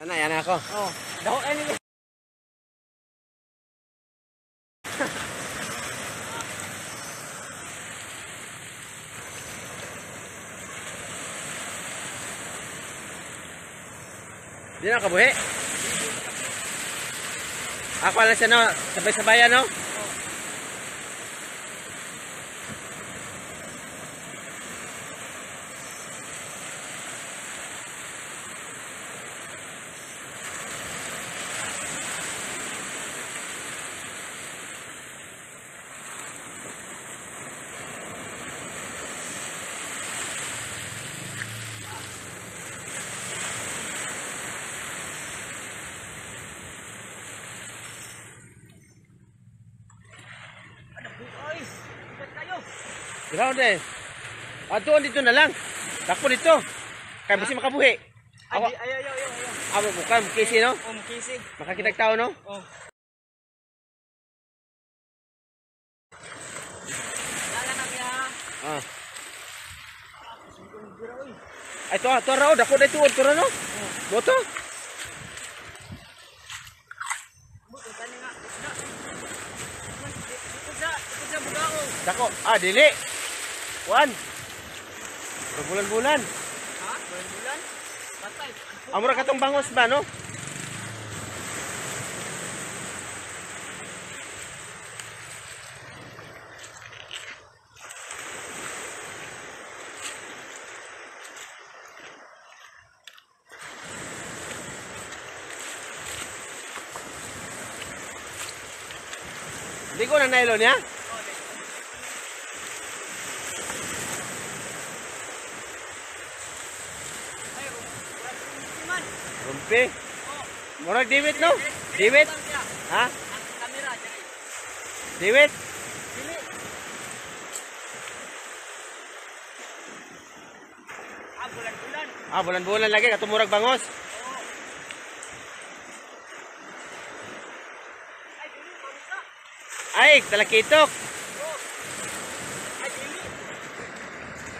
Sana, yan ako. Oh, daw ani. Di na kabuhi. Ako lang siya, no? Sabay-sabayan, Ground eh. Ah, doon dito na lang. Takpo dito. Kaya basi makabuhi. Ay, Awa, di- ay, ay, ay, ay. awa ko kam kisi no. Oh, makisig. Makakita tao no. Oh. Dala na kaya. Ah. Ay to, to raw dako dito to no. Boto. Dako. Ah, dili. Wan. Bulan-bulan. Ha? Bulan-bulan? Patay. Amura katong bangos ba no? Hindi ko na nylon ya? Rumpi. Murag David no? David? Ha? Kamera. David? Ah, bulan-bulan. Ah, bulan-bulan lagi katong murag bangos. Ay, dili, mamita. Ay, talakitok. Oo. Ay, dili.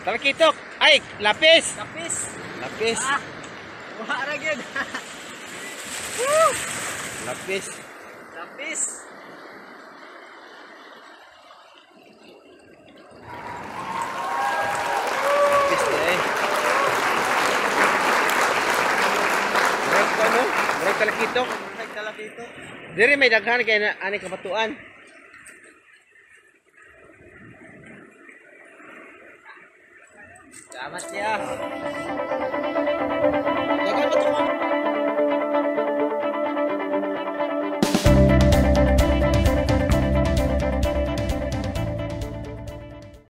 Talakitok. Ay, lapis. Kapis. Lapis. Ah, wala gyud. Lapis. Kapis. Lapis na eh. Murag ko no? Murag talakitok. Nagdala dito. Diri may daghan kay na ani kabatuan. Salamat ya.